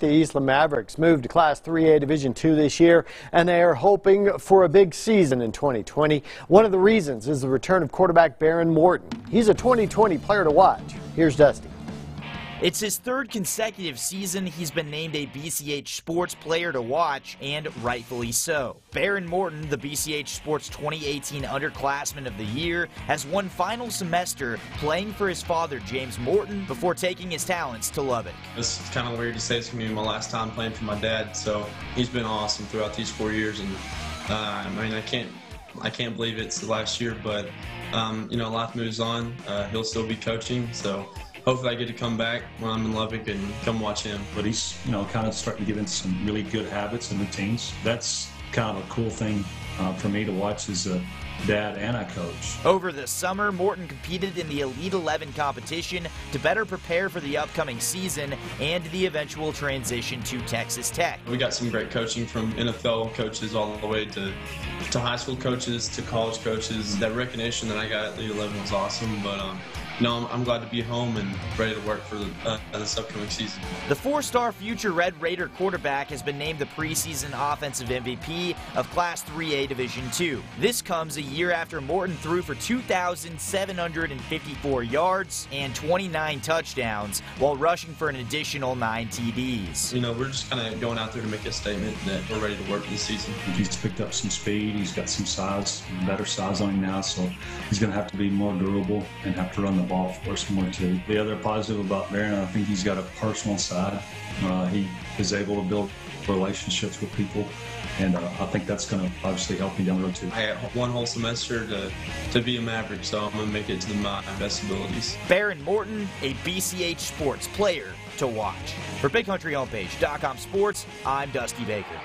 The Eastland Mavericks moved to Class 3A Division II this year, and they are hoping for a big season in 2020. One of the reasons is the return of quarterback Behren Morton. He's a 2020 player to watch. Here's Dusty. It's his third consecutive season he's been named a BCH Sports Player to Watch, and rightfully so. Behren Morton, the BCH Sports 2018 Underclassman of the Year, has one final semester playing for his father, James Morton, before taking his talents to Lubbock. This is kind of weird to say it's going to be my last time playing for my dad, so he's been awesome throughout these four years, and uh, I mean, I can't I can't believe it's the last year, but um, you know, life moves on. Uh, he'll still be coaching, so hopefully I get to come back when I'm in Lubbock and come watch him. But he's, you know, kind of starting to get into some really good habits and routines. That's kind of a cool thing uh, for me to watch as a dad and a coach. Over the summer, Morton competed in the Elite 11 competition to better prepare for the upcoming season and the eventual transition to Texas Tech. We got some great coaching from NFL coaches all the way to, to high school coaches to college coaches. That recognition that I got at Elite 11 was awesome, but um, no, I'm, I'm, glad to be home and ready to work for the, uh, this upcoming season. The four-star future Red Raider quarterback has been named the preseason offensive MVP of Class 3A Division II. This comes a year after Morton threw for 2,754 yards and 29 touchdowns while rushing for an additional nine TDs. You know, we're just kind of going out there to make a statement that we're ready to work this season. He's picked up some speed. He's got some size, better size on him now, so he's going to have to be more durable and have to run the ball for us more too. The other positive about Behren, I think he's got a personal side. Uh, he is able to build relationships with people, and uh, I think that's going to obviously help me down the road too. I have one whole semester to, to be a Maverick, so I'm going to make it to my best abilities. Behren Morton, a BCH Sports player to watch. For BigCountryHomepage.com Sports, I'm Dusty Baker.